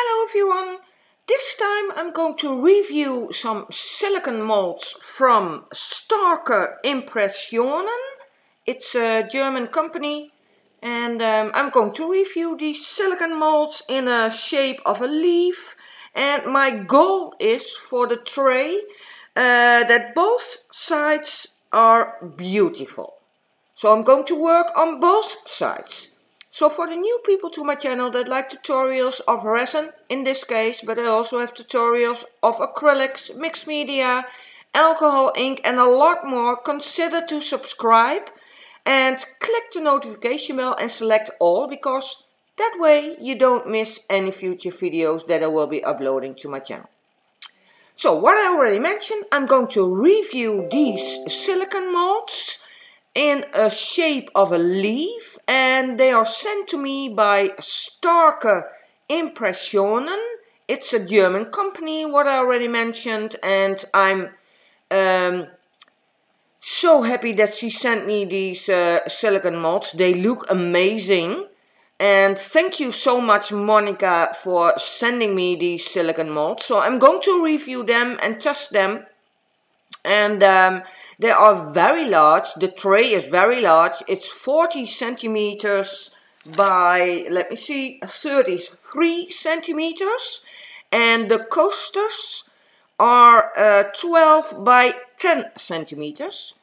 Hello everyone! This time I'm going to review some silicone molds from Starke Impressionen. It's a German company and um, I'm going to review these silicone molds in a shape of a leaf and my goal is for the tray uh, that both sides are beautiful. So I'm going to work on both sides. So for the new people to my channel that like tutorials of resin in this case, but I also have tutorials of acrylics, mixed media, alcohol ink and a lot more, consider to subscribe and click the notification bell and select all because that way you don't miss any future videos that I will be uploading to my channel. So what I already mentioned, I'm going to review these silicone molds in a shape of a leaf and they are sent to me by Starke Impressionen. It's a German company, what I already mentioned, and I'm um, so happy that she sent me these uh, silicone molds. They look amazing. And thank you so much, Monica, for sending me these silicone molds. So I'm going to review them and test them. And um, they are very large. The tray is very large. It's 40 centimeters by, let me see, 33 centimeters. And the coasters are uh, 12 by 10 centimeters.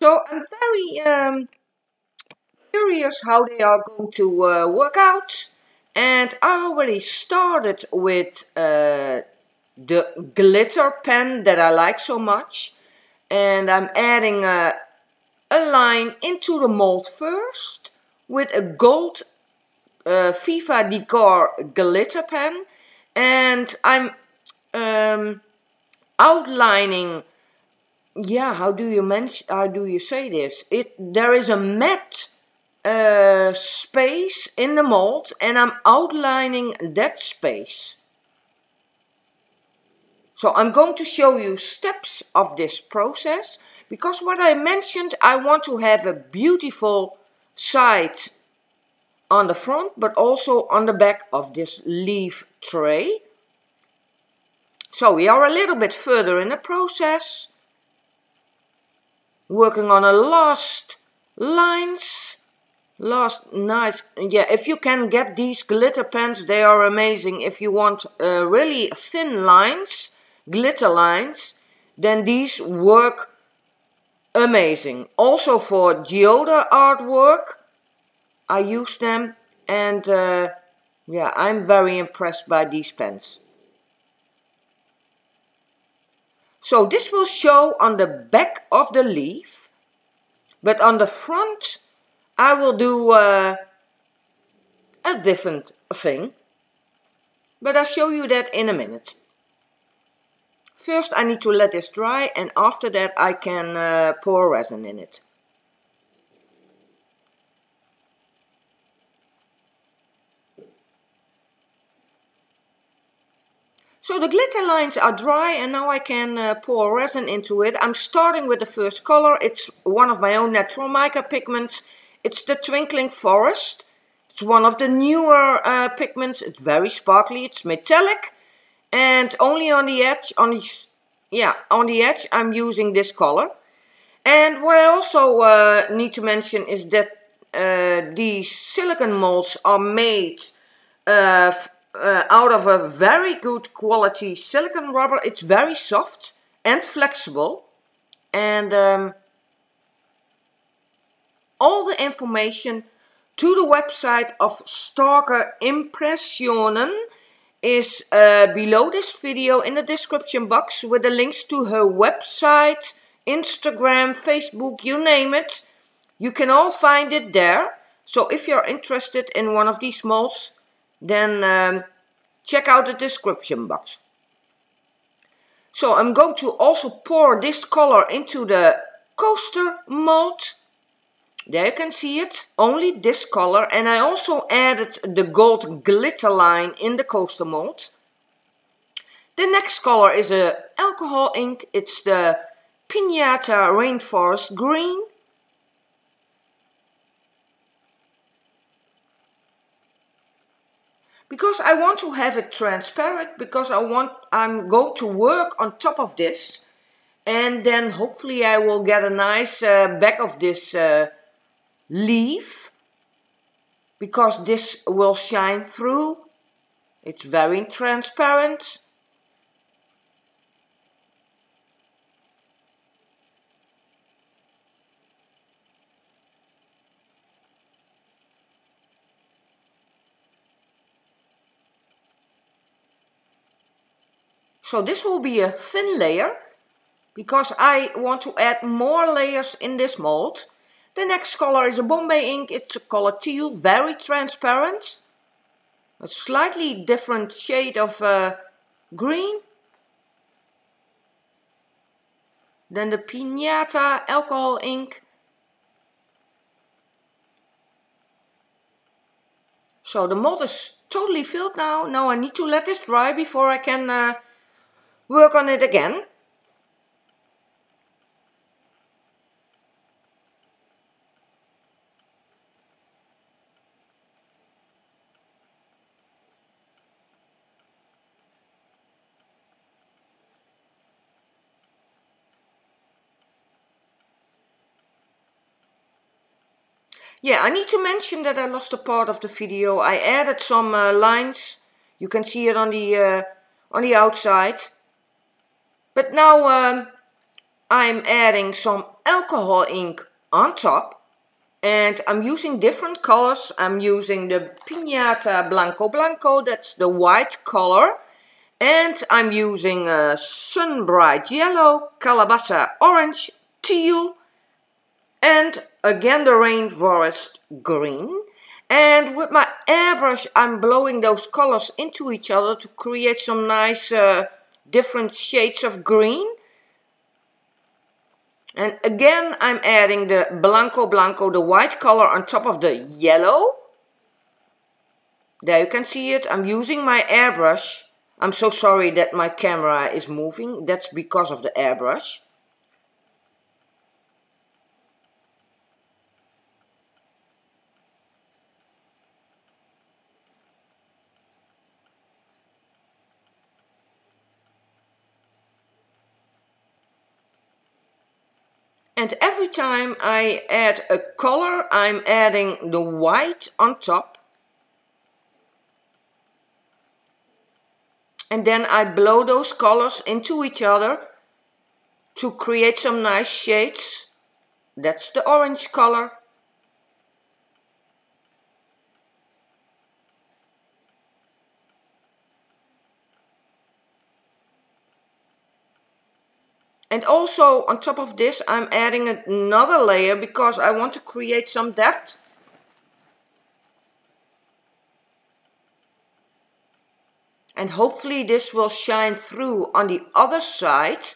So I'm very um, curious how they are going to uh, work out. And I already started with uh, the glitter pen that I like so much and I'm adding a, a line into the mold first with a gold uh, Viva Decor glitter pen. And I'm um, outlining yeah how do you mention how do you say this? It there is a matte uh, space in the mold and I'm outlining that space so I'm going to show you steps of this process because what I mentioned, I want to have a beautiful side on the front but also on the back of this leaf tray. So we are a little bit further in the process, working on a last lines, last nice, yeah, if you can get these glitter pens, they are amazing. If you want uh, really thin lines, glitter lines, then these work amazing. Also for geode artwork, I use them and uh, yeah, I'm very impressed by these pens. So this will show on the back of the leaf, but on the front I will do uh, a different thing. But I'll show you that in a minute. First I need to let this dry and after that I can uh, pour resin in it. So the glitter lines are dry and now I can uh, pour resin into it. I'm starting with the first color. It's one of my own natural mica pigments. It's the Twinkling Forest. It's one of the newer uh, pigments. It's very sparkly. It's metallic and only on the edge on the yeah on the edge I'm using this color. And what I also uh, need to mention is that uh, these silicone molds are made uh, uh, out of a very good quality silicone rubber. It's very soft and flexible. And um, all the information to the website of Starke Impressionen is uh, below this video in the description box with the links to her website, Instagram, Facebook, you name it. You can all find it there. So if you're interested in one of these molds, then um, check out the description box. So I'm going to also pour this color into the coaster mold. There you can see it, only this color. And I also added the gold glitter line in the coaster mold. The next color is a alcohol ink. It's the Pinata Rainforest Green. because I want to have it transparent because I want I'm going to work on top of this and then hopefully I will get a nice uh, back of this uh, leaf because this will shine through it's very transparent So this will be a thin layer because I want to add more layers in this mold. The next color is a Bombay ink. It's a color teal, very transparent. A slightly different shade of uh, green. Then the Pinata alcohol ink. So the mold is totally filled now. Now I need to let this dry before I can uh, work on it again. Yeah, I need to mention that I lost a part of the video. I added some uh, lines. You can see it on the uh, on the outside. But now um, I'm adding some alcohol ink on top and I'm using different colors. I'm using the Pinata Blanco Blanco, that's the white color. And I'm using a Sun Bright Yellow, Calabaza Orange, Teal, and again the Rainforest Green. And with my airbrush I'm blowing those colors into each other to create some nice uh, different shades of green. And again, I'm adding the Blanco Blanco, the white color on top of the yellow. There you can see it. I'm using my airbrush. I'm so sorry that my camera is moving. That's because of the airbrush. And every time I add a color, I'm adding the white on top. And then I blow those colors into each other to create some nice shades. That's the orange color. And also on top of this I'm adding another layer because I want to create some depth. And hopefully this will shine through on the other side.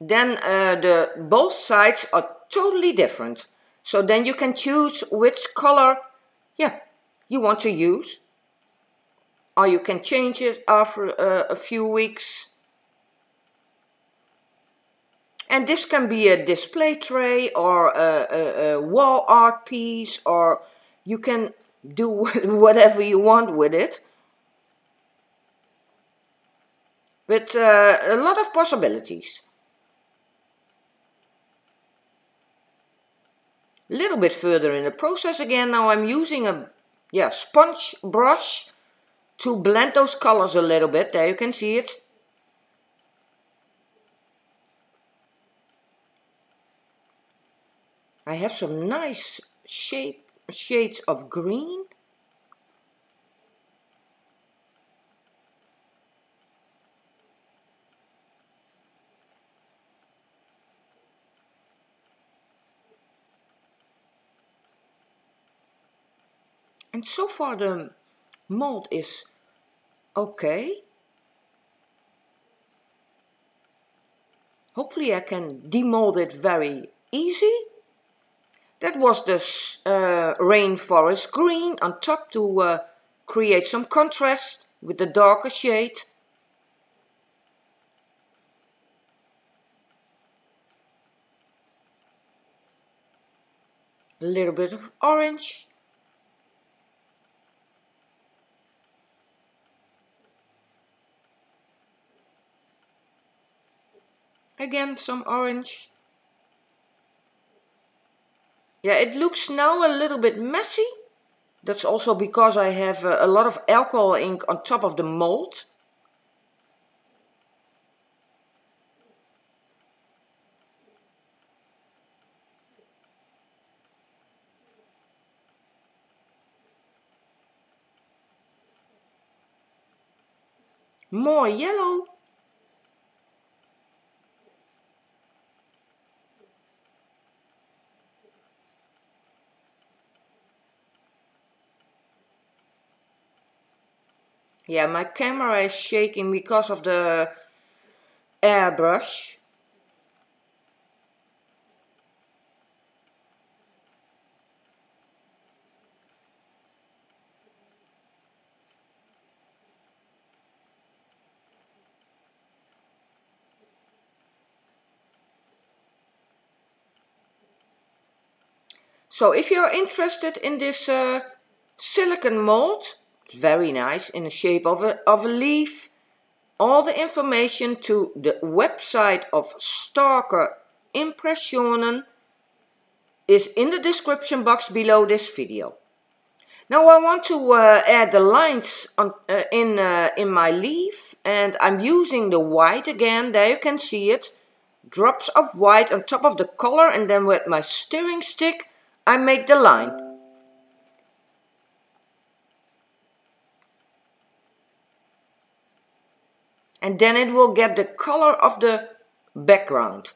Then uh, the both sides are totally different. So then you can choose which color yeah, you want to use or you can change it after uh, a few weeks. And this can be a display tray or a, a, a wall art piece or you can do whatever you want with it. With uh, a lot of possibilities. A little bit further in the process again, now I'm using a yeah, sponge brush to blend those colors a little bit. There you can see it. I have some nice shape, shades of green. And so far the mold is okay. Hopefully I can demold it very easy. That was the uh, rainforest green on top to uh, create some contrast with the darker shade. A little bit of orange. Again some orange. Yeah it looks now a little bit messy. That's also because I have a, a lot of alcohol ink on top of the mold. More yellow yeah my camera is shaking because of the airbrush. So if you're interested in this uh, silicone mold, it's very nice in the shape of a, of a leaf. All the information to the website of Starke Impressionen is in the description box below this video. Now I want to uh, add the lines on, uh, in, uh, in my leaf and I'm using the white again, there you can see it. Drops of white on top of the color and then with my stirring stick I make the line. And then it will get the color of the background.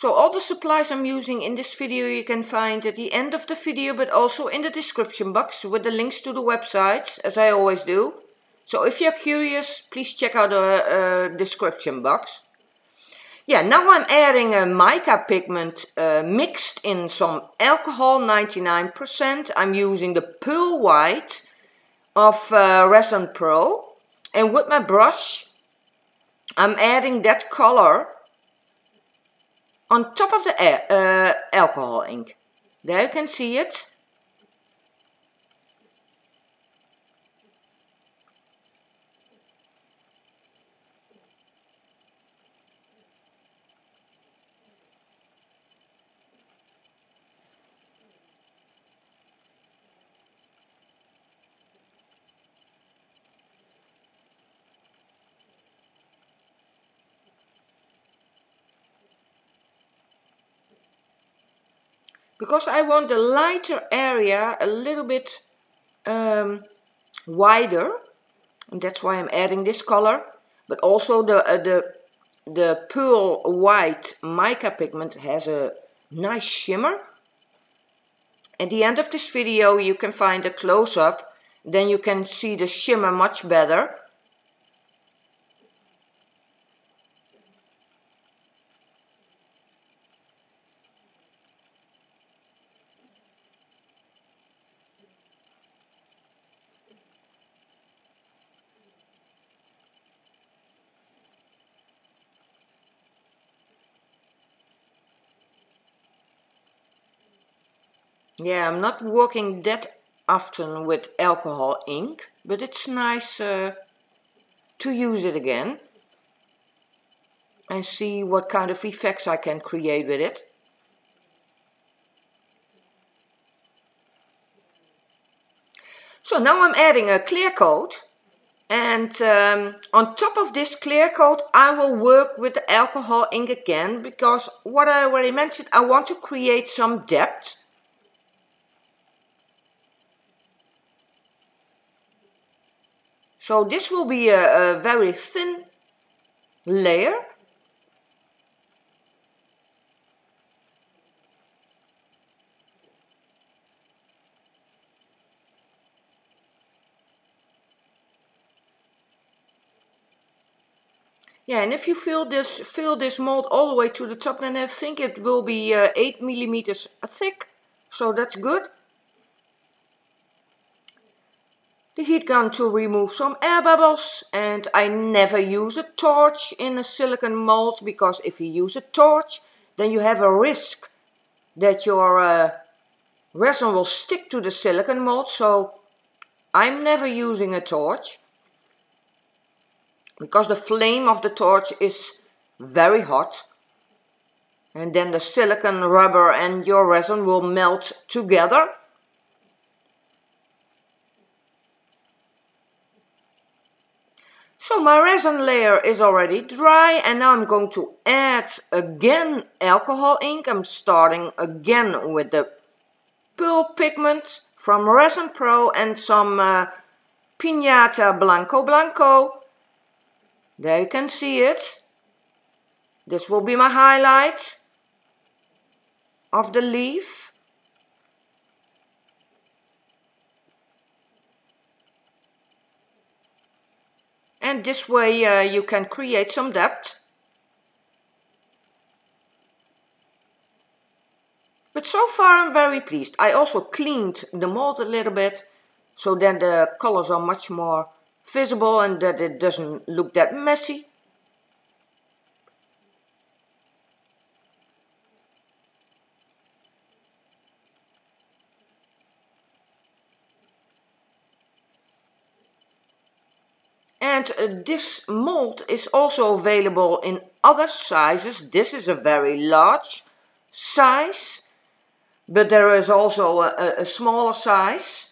So all the supplies I'm using in this video you can find at the end of the video but also in the description box with the links to the websites as I always do. So if you're curious please check out the uh, description box. Yeah, now I'm adding a mica pigment uh, mixed in some alcohol 99%. I'm using the pearl white of uh, Resin Pro and with my brush I'm adding that color on top of the uh, alcohol ink. There you can see it. Because I want the lighter area a little bit um, wider and that's why I'm adding this color. But also the uh, the the pearl white mica pigment has a nice shimmer. At the end of this video you can find a close-up. Then you can see the shimmer much better Yeah, I'm not working that often with alcohol ink, but it's nice uh, to use it again and see what kind of effects I can create with it. So now I'm adding a clear coat and um, on top of this clear coat I will work with the alcohol ink again because what I already mentioned I want to create some depth So this will be a, a very thin layer. Yeah, and if you fill this fill this mold all the way to the top, then I think it will be uh, 8 millimeters thick. So that's good. The heat gun to remove some air bubbles and I never use a torch in a silicone mold because if you use a torch then you have a risk that your uh, resin will stick to the silicone mold so I'm never using a torch because the flame of the torch is very hot and then the silicone rubber and your resin will melt together So my resin layer is already dry and now I'm going to add again alcohol ink. I'm starting again with the Pearl Pigment from Resin Pro and some uh, Pinata Blanco Blanco. There you can see it. This will be my highlight of the leaf. And this way uh, you can create some depth. But so far I'm very pleased. I also cleaned the mold a little bit so then the colors are much more visible and that it doesn't look that messy. And uh, this mold is also available in other sizes. This is a very large size but there is also a, a smaller size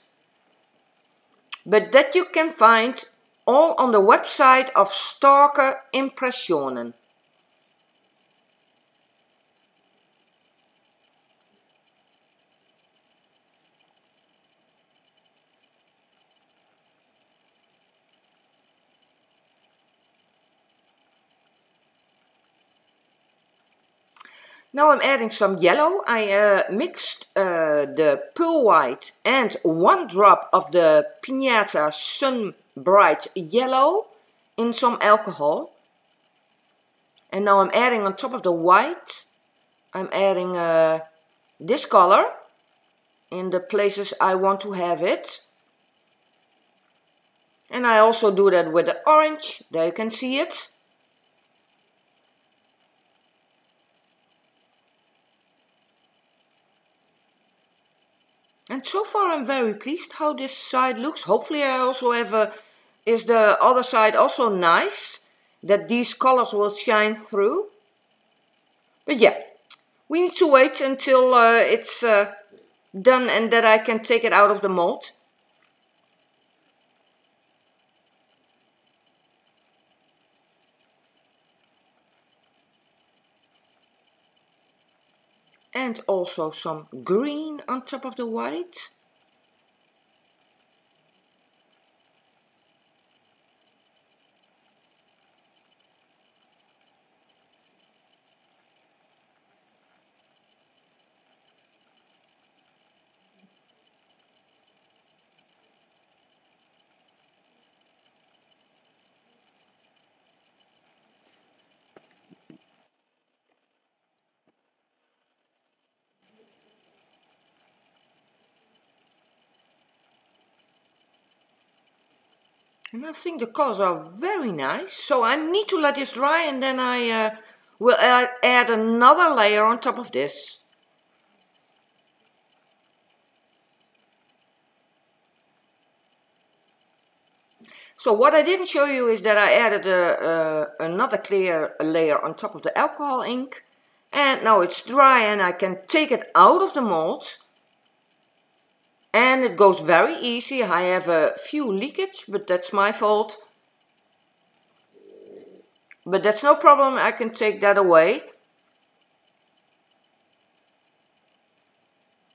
but that you can find all on the website of Starke Impressionen. Now I'm adding some yellow. I uh, mixed uh, the pearl white and one drop of the Pinata Sun Bright Yellow in some alcohol. And now I'm adding on top of the white, I'm adding uh, this color in the places I want to have it. And I also do that with the orange, there you can see it. And so far I'm very pleased how this side looks. Hopefully I also have a, is the other side also nice, that these colors will shine through. But yeah, we need to wait until uh, it's uh, done and that I can take it out of the mold. And also some green on top of the white And I think the colors are very nice. So I need to let this dry and then I uh, will add, another layer on top of this. So what I didn't show you is that I added a, another clear layer on top of the alcohol ink. And now it's dry and I can take it out of the mold and it goes very easy. I have a few leakage, but that's my fault. But that's no problem, I can take that away.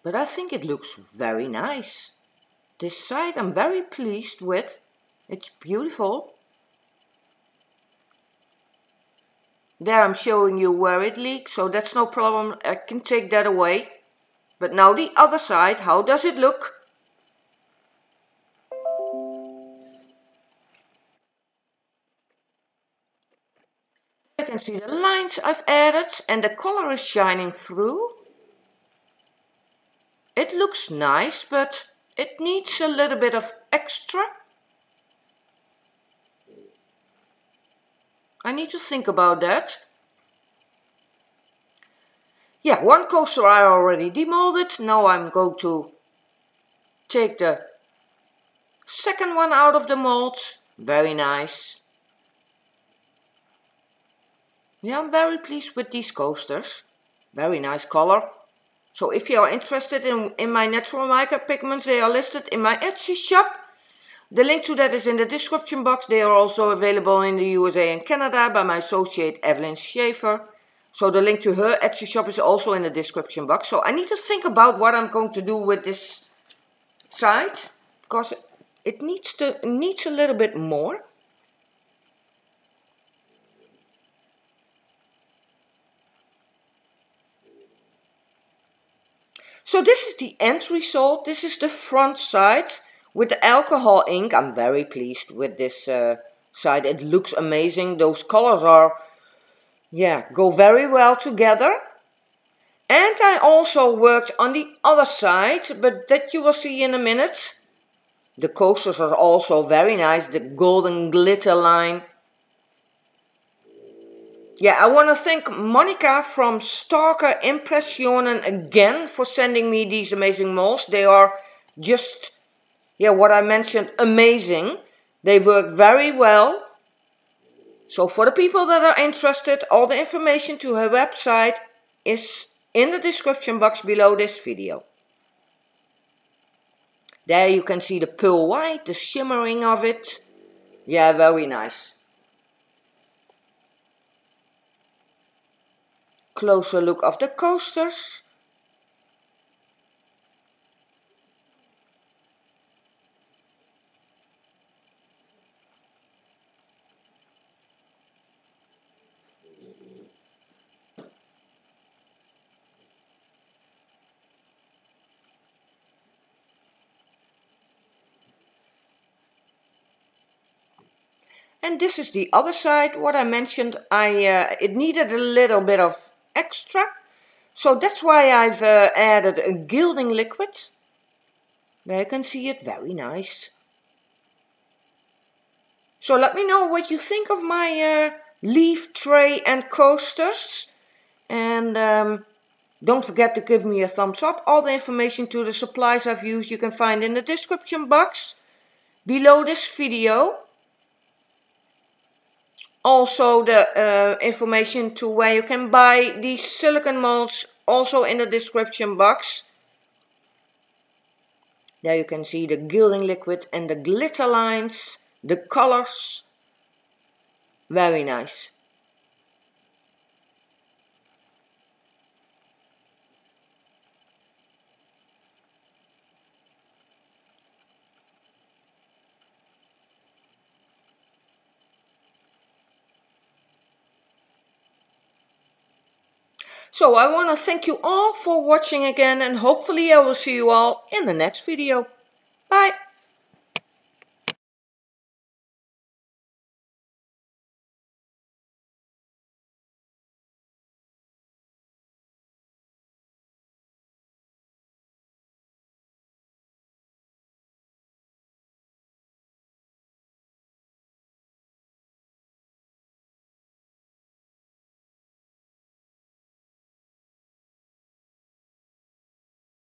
But I think it looks very nice. This side I'm very pleased with. It's beautiful. There I'm showing you where it leaks, so that's no problem. I can take that away. But now the other side, how does it look? I can see the lines I've added and the color is shining through. It looks nice, but it needs a little bit of extra. I need to think about that. Yeah, one coaster I already demolded. Now I'm going to take the second one out of the mold. Very nice. Yeah, I'm very pleased with these coasters. Very nice color. So if you are interested in, in my natural mica pigments, they are listed in my Etsy shop. The link to that is in the description box. They are also available in the USA and Canada by my associate Evelyn Schaefer. So the link to her Etsy shop is also in the description box. So I need to think about what I'm going to do with this side. Because it needs, to, needs a little bit more. So this is the end result. This is the front side with the alcohol ink. I'm very pleased with this uh, side. It looks amazing. Those colors are yeah, go very well together. And I also worked on the other side, but that you will see in a minute. The coasters are also very nice, the golden glitter line. Yeah, I want to thank Monica from Starke Impressionen again for sending me these amazing molds. They are just, yeah, what I mentioned, amazing. They work very well. So for the people that are interested, all the information to her website is in the description box below this video. There you can see the pearl white, the shimmering of it. Yeah, very nice. Closer look of the coasters. And this is the other side, what I mentioned, I uh, it needed a little bit of extra. So that's why I've uh, added a gilding liquid. There you can see it, very nice. So let me know what you think of my uh, leaf tray and coasters. And um, don't forget to give me a thumbs up. All the information to the supplies I've used you can find in the description box below this video also the uh, information to where you can buy these silicone molds also in the description box. There you can see the gilding liquid and the glitter lines, the colors. Very nice. So I want to thank you all for watching again and hopefully I will see you all in the next video.